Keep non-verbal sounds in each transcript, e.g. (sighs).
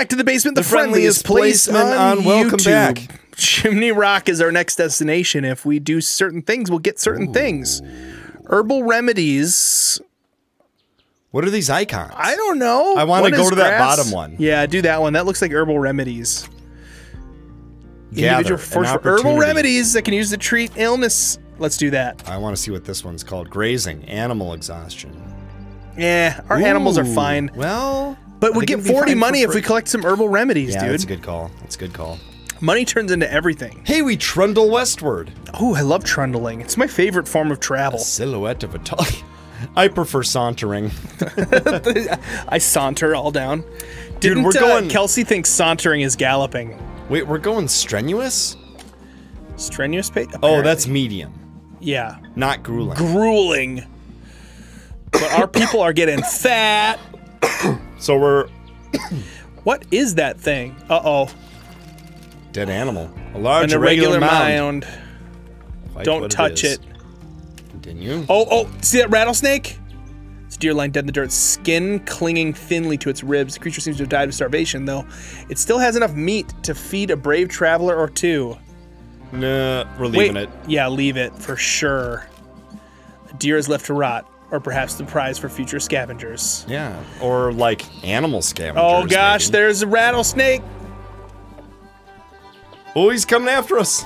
back to the basement, the, The friendliest, friendliest place on, on Welcome YouTube. Back. Chimney Rock is our next destination. If we do certain things, we'll get certain things. Herbal remedies. What are these icons? I don't know. I wanna go is to that bottom one. Yeah, do that one. That looks like herbal remedies. Gather Individual an force for herbal remedies that can use to treat illness. Let's do that. I want to see what this one's called. Grazing, animal exhaustion. Yeah, our animals are fine. Well, But we'll get 40 money if we collect some herbal remedies, Yeah, dude. that's a good call. That's a good call. Money turns into everything. Hey, we trundle westward. Oh, I love trundling. It's my favorite form of travel. Silhouette of a tall. (laughs) I prefer sauntering. (laughs) I saunter all down. Didn't we're uh, going- Kelsey thinks sauntering is galloping? Wait, we're going strenuous? Strenuous pace? Oh, that's medium, yeah, not grueling. grueling. But our people are getting (coughs) fat. (coughs) so we're (coughs) What is that thing? Uh oh, dead animal. A large an irregular irregular mound. Don't touch is. it. Continue. Oh, oh, see that rattlesnake? It's deer lying dead in the dirt, skin clinging thinly to its ribs. The creature seems to have died of starvation, though. It still has enough meat to feed a brave traveler or two. Nah, we're Wait, leaving it. yeah, leave it for sure. The deer is left to rot, or perhaps the prize for future scavengers. Yeah, or like animal scavengers. Oh gosh, maybe. there's a rattlesnake. Oh, he's coming after us.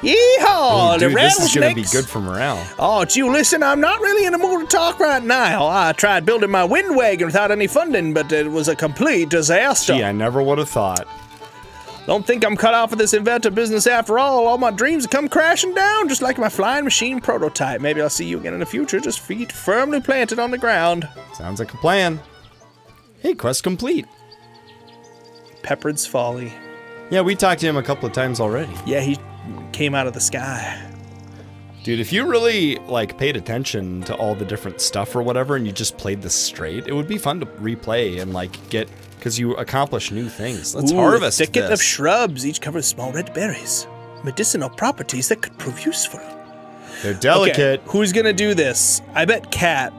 Yeehaw! Oh, the dude, this is gonna be good for morale. Oh, gee, listen, I'm not really in the mood to talk right now. I tried building my wind wagon without any funding, but it was a complete disaster. Gee, I never would have thought. Don't think I'm cut out for this inventor business after all. All my dreams have come crashing down, just like my flying machine prototype. Maybe I'll see you again in the future, just feet firmly planted on the ground. Sounds like a plan. Hey, quest complete. Peppered's Folly. Yeah, we talked to him a couple of times already. Yeah, he came out of the sky. Dude, if you really like paid attention to all the different stuff or whatever and you just played this straight, it would be fun to replay and like get because you accomplish new things. Let's Ooh, harvest a thicket this. of shrubs, each covered with small red berries. Medicinal properties that could prove useful. They're Okay, delicate. who's gonna do this? I bet Cat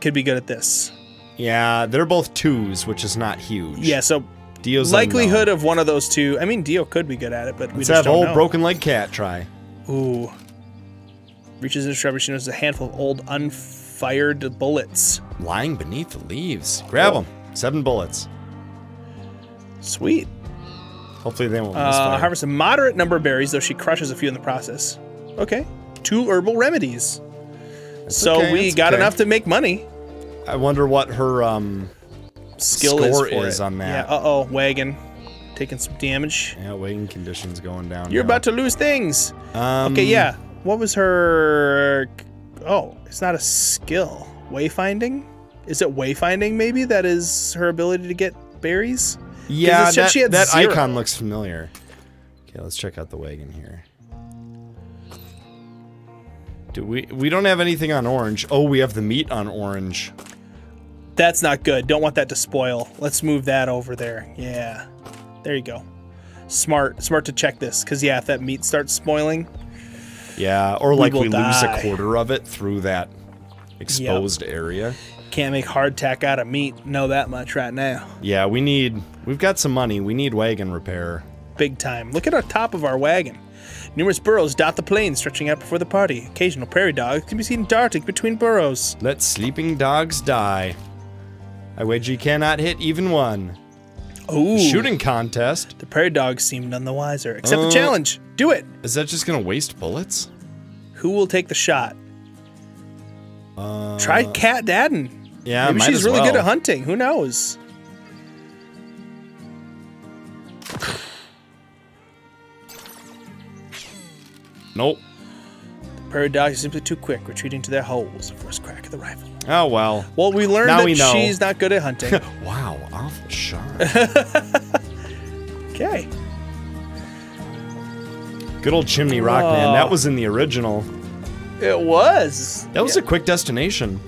could be good at this. Yeah, they're both twos, which is not huge. Yeah, so Dio's likelihood unknown. of one of those two. I mean, Dio could be good at it, but we Let's just have don't old know. broken leg cat try. Ooh. Reaches into the shrubbery, she notices a handful of old unfired bullets. Lying beneath the leaves. Grab them. Seven bullets. Sweet. Hopefully they won't Uh, harvest a moderate number of berries, though she crushes a few in the process. Okay. Two herbal remedies. so okay, we got okay. enough to make money. I wonder what her um Skill Score is, is on that. Yeah, uh oh, wagon. Taking some damage. yeah, waiting conditions going down. You're now. about to lose things. Um, Okay, yeah. What was her. Oh, it's not a skill. Wayfinding? Is it wayfinding, maybe? That is her ability to get berries? Yeah, that, she had that icon looks familiar. Okay, let's check out the wagon here. Do we we don't have anything on orange. Oh, we have the meat on orange. That's not good. Don't want that to spoil. Let's move that over there. Yeah. There you go. Smart. Smart to check this. Because, yeah, if that meat starts spoiling. Yeah, or like we, lose a quarter of it through that exposed area. Can't make hardtack out of meat. Know that much right now. Yeah, we need we've got some money. We need wagon repair. Big time. Look at our top of our wagon. Numerous burrows dot the plain, stretching out before the party. Occasional prairie dogs can be seen darting between burrows. Let sleeping dogs die. I wager you cannot hit even one. Ooh. Shooting contest. The prairie dogs seem none the wiser. Accept the Uh, challenge. Do it. Is that just gonna waste bullets? Who will take the shot? Uh, Try Cat Dadden. Yeah, Maybe she's really good at hunting. Who knows? (sighs) Nope. Prairie dogs are simply too quick, retreating to their holes. First crack of the rifle. Oh well. Well, we learned Now that we know. she's not good at hunting. (laughs) Wow, awful sharp. (laughs) okay. Good old Chimney Rock, man. Oh. That was in the original. It was. That was a quick destination.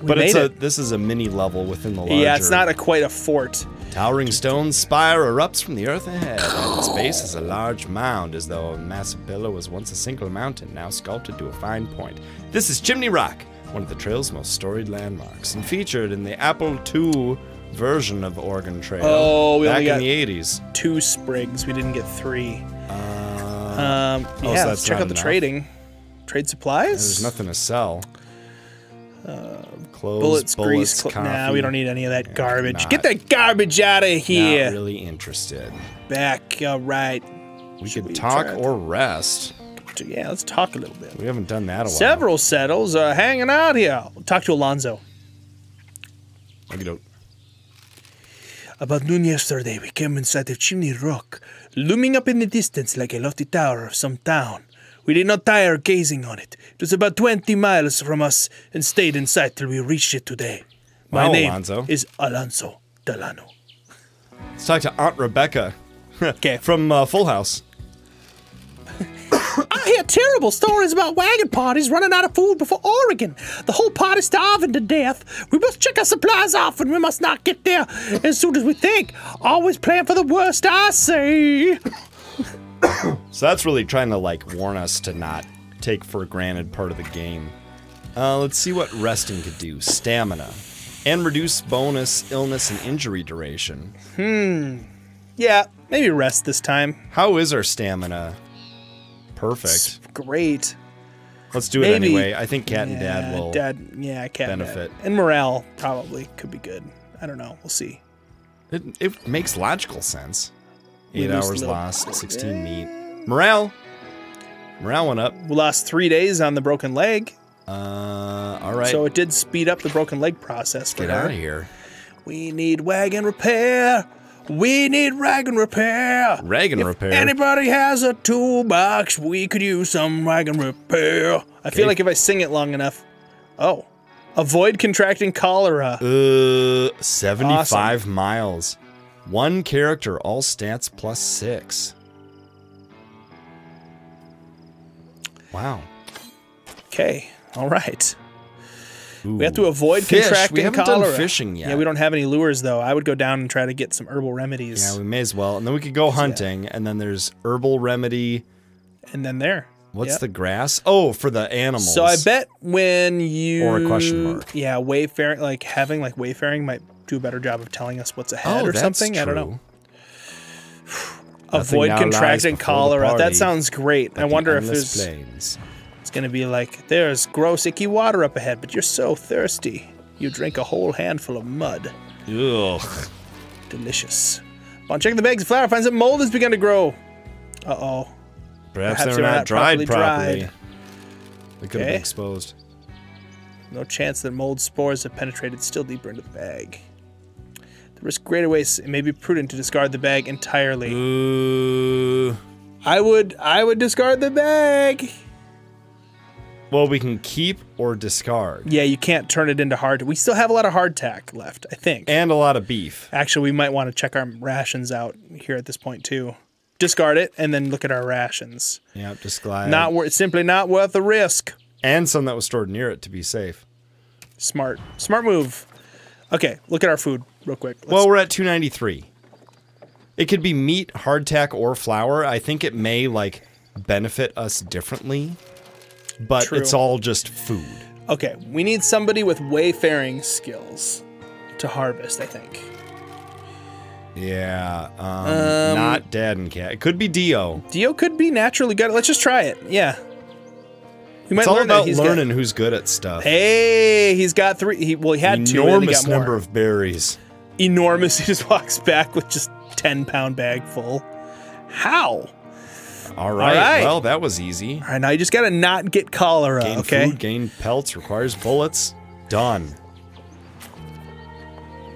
We But it's made a it. this is a mini level within the larger. Yeah, it's not a quite a fort. Towering stone spire erupts from the earth ahead. At its base is a large mound, as though a massive pillar was once a single mountain, now sculpted to a fine point. This is Chimney Rock, one of the trail's most storied landmarks, and featured in the Apple II version of Oregon Trail. Oh, we back in the 80s. Two sprigs. We didn't get three. Uh, Um, so yeah, let's check out the enough. trading. Trade supplies. there's nothing to sell. Clothes, Bullets, grease. bullets, Cl- nah, we don't need any of that garbage. not- Get that garbage out of here. Not really interested. Back. All right. We Should could we talk or rest. Yeah, let's talk a little bit. We haven't done that a while. Several settles are hanging out here. We'll talk to Alonzo. Okey-doke. About noon yesterday, we came in sight of Chimney Rock, looming up in the distance like a lofty tower of some town. We did not tire gazing on it. It was about 20 miles from us and stayed in sight till we reached it today. My Wow, name Alonzo. is Alonzo Delano. Let's talk to Aunt Rebecca (laughs) Okay. from uh, Full House. (coughs) I hear terrible stories about wagon parties running out of food before Oregon. The whole party starving to death. We must check our supplies off and we must not get there as soon as we think. Always plan for the worst, I say. (laughs) (coughs) So that's really trying to like warn us to not take for granted part of the game. Uh, let's see what resting could do. Stamina. And reduce bonus illness and injury duration. Hmm. Yeah, maybe rest this time. How is our stamina? Perfect. Great. Let's do it anyway. I think Cat and Dad Yeah, will. Dad, yeah, cat and dad. benefit. And morale probably could be good. I don't know. We'll see. It, it makes logical sense. Eight hours lost, 16 meat. Morale. Morale went up. We lost three days on the broken leg, Uh, all right. so it did speed up the broken leg process. For Get her. out of here. We need wagon repair. We need wagon repair. Wagon if repair? Anybody has a toolbox? We could use some wagon repair. I feel like if I sing it long enough. Oh, avoid contracting cholera. Uh, 75 miles. One character, all stats plus six. Wow. Okay, all right. Ooh. We have to avoid Fish. contracting We haven't cholera. done fishing yet. Yeah, we don't have any lures though. I would go down and try to get some herbal remedies, Yeah, we may as well. And then we could go hunting. And then there's herbal remedy. and then there. What's Yep. the grass? Oh, for the animals. So I bet when you Or a question mark. Yeah, wayfaring like having like wayfaring might do a better job of telling us what's ahead Oh, or something. I don't know. (sighs) Avoid contracting cholera. That sounds great. I wonder if there's plains. it's going to be like there's gross icky water up ahead, but you're so thirsty. You drink a whole handful of mud. Ugh. Delicious. Upon checking the bags of flour, finds that mold has begun to grow. Uh-oh. Perhaps, Perhaps they're not, not dried properly properly. dried. They could have been exposed. No chance that mold spores have penetrated still deeper into the bag. The risk greater waste. it may be prudent to discard the bag entirely. Ooh. I would I would discard the bag. Well, we can keep or discard. Yeah, you can't turn it into hard. We still have a lot of hardtack left, I think. And a lot of beef. Actually, we might want to check our rations out here at this point too. Discard it and then look at our rations. Yep, discard. Not worth simply not worth the risk. and some that was stored near it to be safe. Smart. Smart move. Okay, look at our food real quick. Let's- Well, we're at 293. It could be meat, hardtack, or flour. I think it may like benefit us differently, but True. it's all just food. okay, we need somebody with wayfaring skills to harvest, I think. Yeah, um, not dad and cat. It could be Dio. Dio could be naturally good. Let's just try it. Yeah. Might It's all about he's got- learning who's good at stuff. Hey, he's got three. He, well, he had two. then he Enormous number of berries. Enormous. (laughs) He just walks back with just ten pound bag full. How? All right. right. Well, that was easy. All right, now you just gotta not get cholera. Gain okay. food, gain pelts, requires bullets. Done.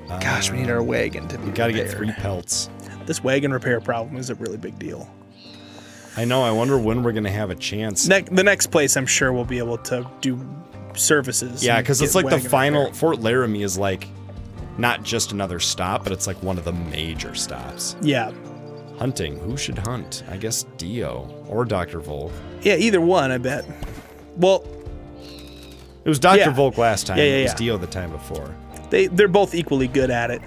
Gosh, we need our wagon to be. We gotta get three pelts. This wagon repair problem is a really big deal. I know. I wonder when we're gonna have a chance. Ne- the next place, I'm sure we'll be able to do services. yeah, because it's like the final. repair. Fort Laramie is like not just another stop, but it's like one of the major stops. Yeah, Hunting. Who should hunt? I guess Dio or Dr. Volk. yeah, either one, I bet. Well, It was Dr. Yeah. Volk last time. Yeah, yeah, it was. Dio the time before. they they're both equally good at it.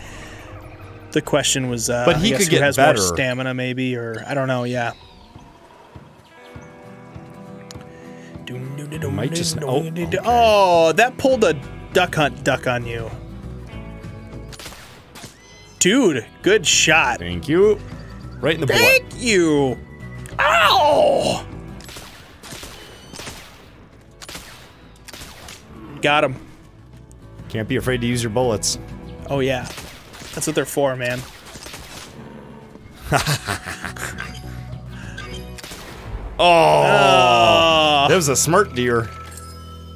The question was, uh, But he could get has better. more stamina, maybe, or I don't know. Yeah. Might just- oh, okay. Oh, that pulled a duck hunt duck on you. Dude, good shot. Thank you. Right in the butt. Thank you. Ow! Got him. Can't be afraid to use your bullets. Oh yeah, that's what they're for, man. (laughs) Oh, Oh, that was a smart deer.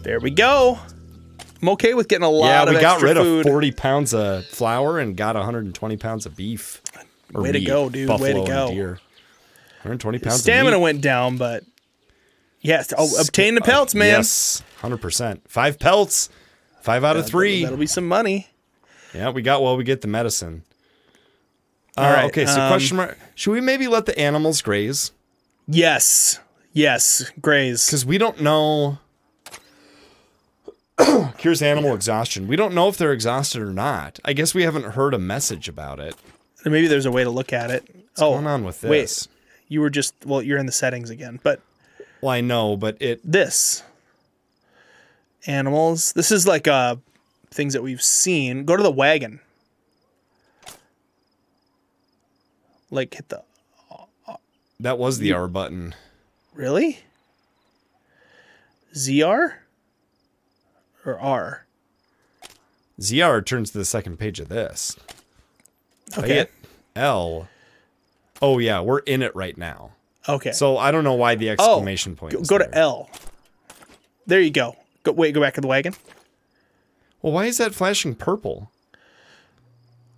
there we go. I'm okay with getting a lot of. Yeah, of we got extra rid food. of 40 pounds of flour and got 120 pounds of beef. Or Way to go, dude. Way to go. Deer. 120 pounds Stamina of meat. went down, but yes, I'll obtain the pelts, man. Yes, 100%. Five pelts. Five out of three. That'll be some money. Yeah, we got well, we get the medicine. Uh, All right, okay, so um, question mark. Should we maybe let the animals graze? Yes, yes, graze. Because we don't know. (coughs) Cures animal exhaustion. We don't know if they're exhausted or not. I guess we haven't heard a message about it. Maybe there's a way to look at it. What's oh, going on with wait. this? You were just well, you're in the settings again, but Well, I know, but it. this animals. This is like uh things that we've seen. Go to the wagon. Like hit the That was the R button. really ZR or R. ZR turns to the second page of this. Okay. L. Oh yeah, we're in it right now. Okay. So I don't know why the oh, exclamation point. go, go to. L. There you go. Go wait. Go back to the wagon. Well, why is that flashing purple?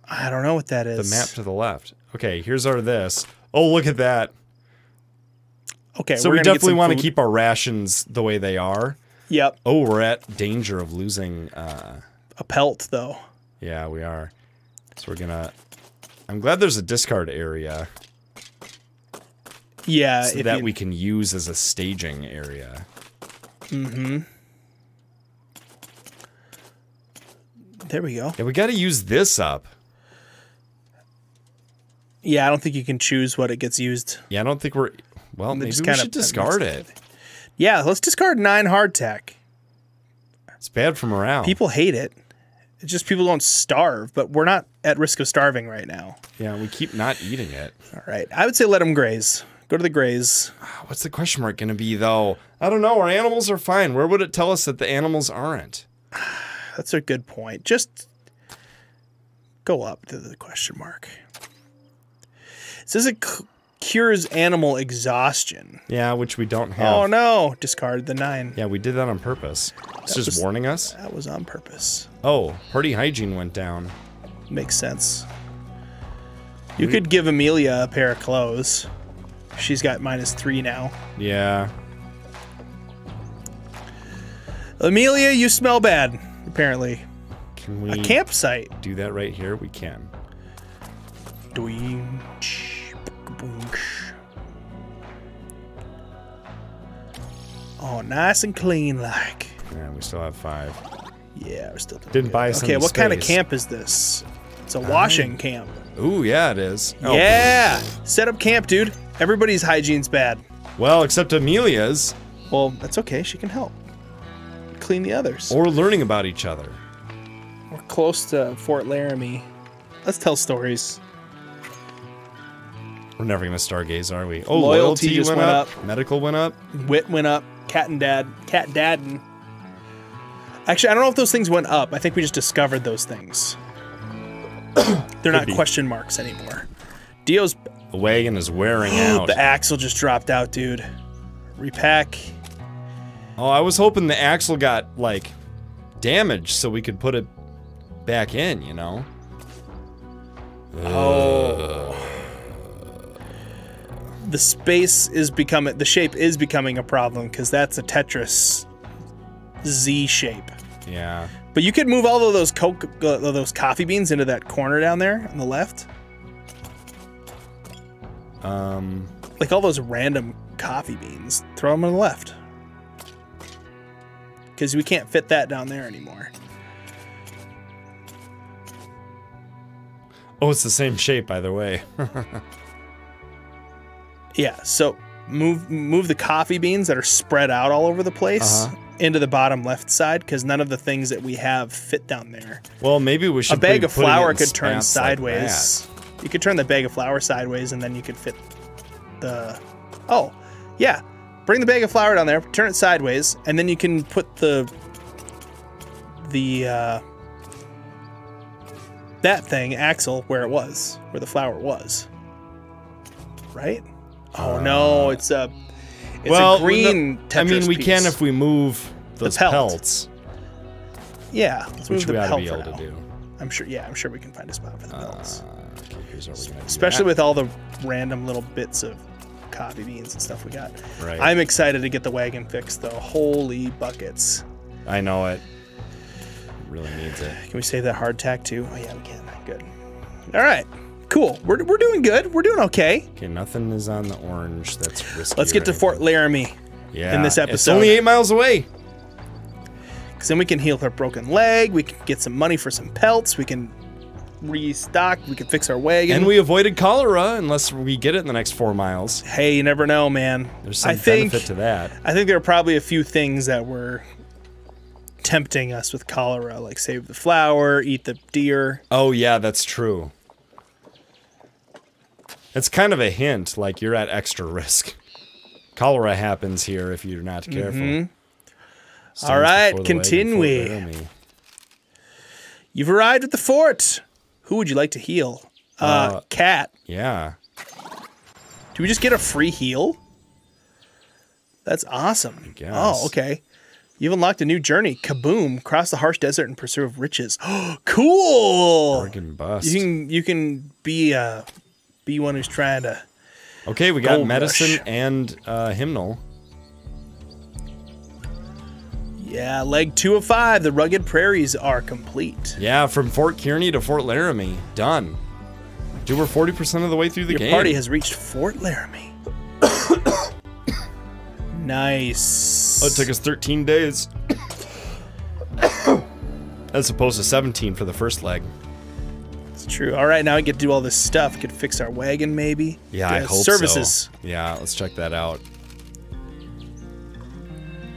I don't know what that is. The map to the left. Okay, here's our this. Oh, look at that. Okay. So we definitely want to keep our rations the way they are. Yep. Oh, we're at danger of losing. Uh, A pelt though. yeah, we are. So we're gonna. I'm glad there's a discard area Yeah. so if that you- we can use as a staging area. Mm-hmm. There we go. Yeah, we got to use this up. Yeah, I don't think you can choose what it gets used. Yeah, I don't think we're. Well, maybe we should discard it. Yeah, let's discard nine hardtack. It's bad for morale. People hate it. It's just people don't starve, but we're not at risk of starving right now. Yeah, we keep not eating it. All right. I would say let them graze. Go to the graze. Ah, what's the question mark going to be, though? I don't know. Our animals are fine. Where would it tell us that the animals aren't? (sighs) That's a good point. Just go up to the question mark. Says it c- cures animal exhaustion. Yeah, which we don't have. Oh no! Discard the nine. Yeah, we did that on purpose. It's just was- warning us. That was on purpose. Oh, party hygiene went down. Makes sense. You could give Amelia a pair of clothes. She's got minus three now. Yeah. Amelia, you smell bad. Apparently, Can we a campsite. do that right here? We can. Doinch, nice and clean, like. Yeah, we still have five. Yeah, we're still Didn't good. buy us Okay, what kind of camp is this? It's a washing camp. Ooh, yeah, it is. Oh, Yeah, set up camp, dude. Everybody's hygiene's bad. Well, except Amelia's, Well, that's okay. She can help clean the others. or learning about each other. We're close to Fort Laramie. Let's tell stories. We're never gonna stargaze, are we? Oh, Loyalty loyalty, went, went up. Medical went up. Wit went up. Cat and Dad. Cat Dadden. Actually, I don't know if those things went up. I think we just discovered those things. (clears throat) They're not be. question marks anymore. Dio's The wagon is wearing out. the axle just dropped out, dude. Repack. Oh, I was hoping the axle got like damaged so we could put it back in. You know. Oh. The space is becoming the shape is becoming a problem because that's a Tetris Z shape. Yeah. But you could move all of those coke, uh, those coffee beans into that corner down there on the left. Um. Like all those random coffee beans, throw them on the left. Because we can't fit that down there anymore. Oh, it's the same shape either way. (laughs) Yeah, so move move the coffee beans that are spread out all over the place Uh-huh. into the bottom left side because none of the things that we have fit down there. Well, maybe we should. A bag of flour could turn spats like sideways. you could turn the bag of flour sideways, and then you could fit the. Oh, yeah. Bring the bag of flour down there, turn it sideways, and then you can put the the uh, that thing axle where it was, where the flour was. Right? Oh no, it's a it's Uh, well, a green. no- I mean, we can if we move those pelt. pelts, yeah, let's which move the we ought to be able to do. I'm sure. Yeah, I'm sure we can find a spot for the pelts. Uh, okay, here's what we're gonna do especially with all the random little bits of coffee beans and stuff we got. Right. I'm excited to get the wagon fixed though. Holy buckets. I know it. It really needs it. Can we save that hardtack too? Oh yeah, we can. Good. All right. Cool. We're, we're doing good. We're doing okay. Okay, nothing is on the orange. That's risky. Let's get or to Fort. Laramie. Yeah, in this episode, It's only eight miles away. Because then we can heal her broken leg. We can get some money for some pelts. We can restock. We can fix our wagon. And we avoided cholera unless we get it in the next four miles. hey, you never know, man. There's some I think, benefit to that. I think there are probably a few things that were tempting us with cholera, like save the flour, eat the deer. Oh yeah, that's true. It's kind of a hint, like you're at extra risk. Cholera happens here if you're not careful. Mm-hmm. All right, before the wagon continue. You've arrived at the fort. Who would you like to heal? Uh, Uh, cat. Yeah. Do we just get a free heal? That's awesome. Oh, okay. You've unlocked a new journey. Kaboom! Cross the harsh desert in pursuit of riches. (gasps) cool. Bust. You can you can be uh be one who's trying to. okay, we got medicine rush. and uh, hymnal. Yeah, leg two of five. The rugged prairies are complete. Yeah, from Fort Kearney to Fort Laramie. Done. Dude, we're 40% of the way through the Your game. party has reached Fort Laramie. (coughs) nice. Oh, it took us 13 days. (coughs) As opposed to 17 for the first leg. It's true. All right, now we get to do all this stuff. We could fix our wagon, maybe. Yeah, I hope services. so. Yeah, let's check that out.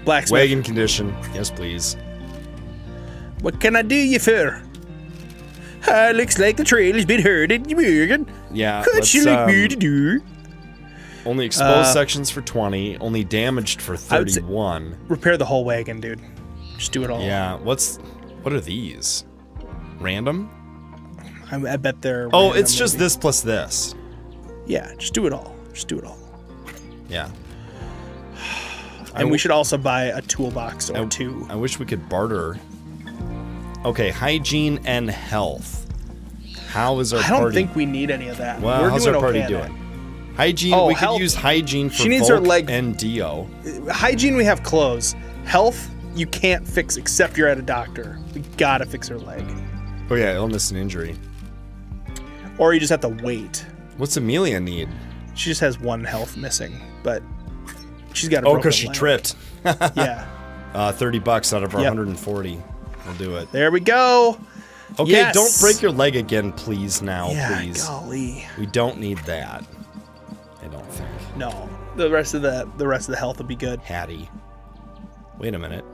Blacksmith. Wagon condition. Yes, please. What can I do you for? Uh, looks like the trail has been in wagon. Yeah, What let's, you like me um, to do? only exposed Uh, sections for 20, only damaged for I would say- 31. Repair the whole wagon, dude. Just do it all. Yeah, what's what are these? Random? I, I bet they're. Oh, it's just maybe. this plus this. Yeah, just do it all. Just do it all. Yeah. And we should also buy a toolbox or I- two. I wish we could barter. Okay, hygiene and health. How is our party? I don't party? think we need any of that. well, We're how's our party okay doing? Hygiene. Oh, we health. could use hygiene for She needs her leg- and Dio. Hygiene, we have clothes. Health, you can't fix except you're at a doctor. We gotta fix her leg. Oh yeah, illness and injury. Or you just have to wait. What's Amelia need? She just has one health missing, but she's got a Oh, because she leg. tripped. (laughs) Yeah. (laughs) Uh, Thirty bucks out of our Yep. 140. We'll do it. There we go. Okay, Yes. don't break your leg again, please. Now, yeah, please. golly. We don't need that. I don't think. No. The rest of the the rest of the health will be good. Hattie. Wait a minute.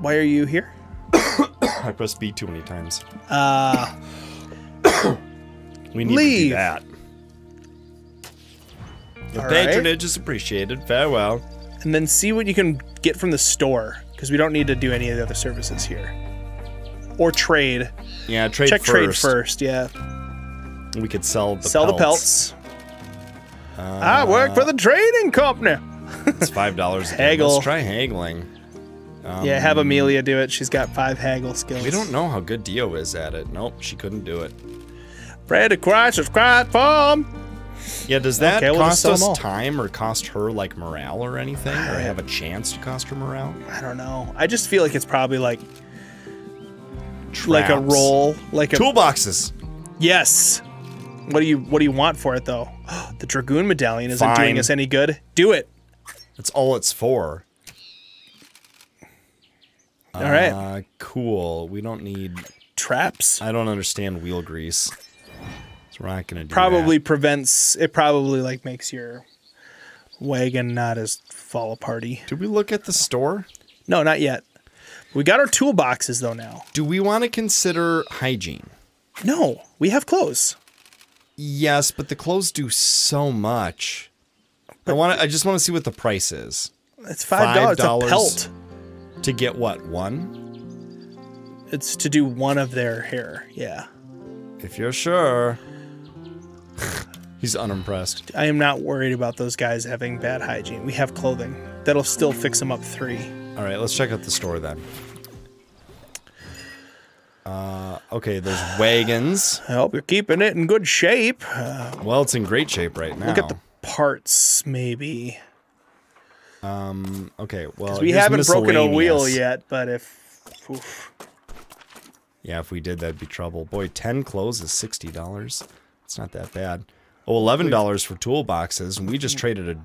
Why are you here? (coughs) I pressed B too many times. Uh We need to Leave. do that. Your All right. patronage is appreciated. Farewell. and then see what you can get from the store because we don't need to do any of the other services here. Or trade. Yeah, trade Check first. trade first, yeah. We could sell the Sell the pelts. I work for the trading company. It's five dollars. (laughs) Haggle. Let's try haggling. yeah, have Amelia do it. She's got five haggle skills. Um, We don't know how good Dio is at it. Nope, she couldn't do it. Pray to Christ is Christ farm. Yeah, does that Okay, we'll cost us time or cost her like morale or anything, or have a chance to cost her morale? I don't know. I just feel like it's probably like like a roll, like a Toolboxes. yes. What do you what do you want for it though? (gasps) the dragoon medallion isn't Fine. doing us any good. Do it. That's all it's for. All right. Uh, cool. We don't need. Traps. I don't understand wheel grease. So we're not gonna do probably that. prevents it probably like makes your wagon not as fall aparty. Did we look at the store? No, not yet. We got our toolboxes though now. Do we want to consider hygiene? No, we have clothes. Yes, but the clothes do so much. I want. I just want to see what the price is It's five dollars. A $5 pelt. to get what one. It's to do one of their hair. Yeah. If you're sure. He's unimpressed. I am not worried about those guys having bad hygiene. We have clothing that'll still fix them up three. All right, let's check out the store then. Uh, okay, there's wagons. I hope you're keeping it in good shape. Uh, Well, it's in great shape right now. look at the parts, maybe. Um, okay, well, We haven't broken a wheel yet, but if. oof. Yeah, if we did, that'd be trouble. Boy, 10 clothes is $60. It's not that bad. Oh, $11 for toolboxes, and we just traded a.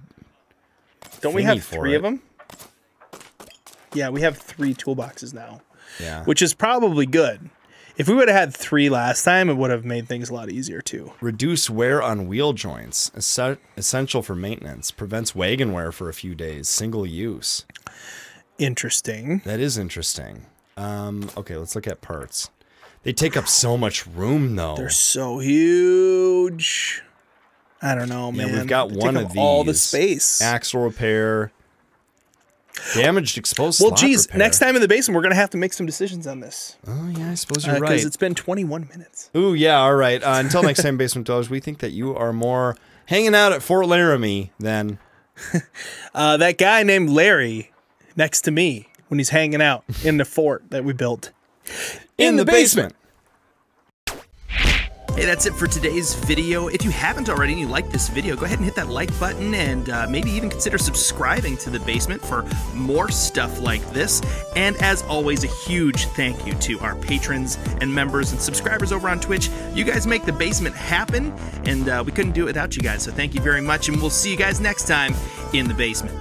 Don't we have three of them? Yeah, we have three toolboxes now, Yeah. which is probably good. If we would have had three last time, it would have made things a lot easier too. Reduce wear on wheel joints. Essential for maintenance. Prevents wagon wear for a few days. Single use. Interesting. That is interesting. Um, okay, let's look at parts. They take up so much room, though. They're so huge. I don't know, Yeah, man. we've got They one of these. All the space. Axle repair. Damaged exposed well, geez, repair. next time in the basement, we're gonna have to make some decisions on this Oh, yeah, I suppose you're right. Because it's been 21 minutes. Ooh, yeah, all right. Uh, until next time, (laughs) Basement Dwellers, we think that you are more hanging out at Fort Laramie than. (laughs) Uh, that guy named Larry next to me when he's hanging out in the fort that we built. In, the, basement. Hey, that's it for today's video. If you haven't already and you like this video, go ahead and hit that like button and uh, maybe even consider subscribing to The Basement for more stuff like this. And as always, a huge thank you to our patrons and members and subscribers over on Twitch. You guys make The Basement happen, and uh, we couldn't do it without you guys. So thank you very much, and we'll see you guys next time in The Basement.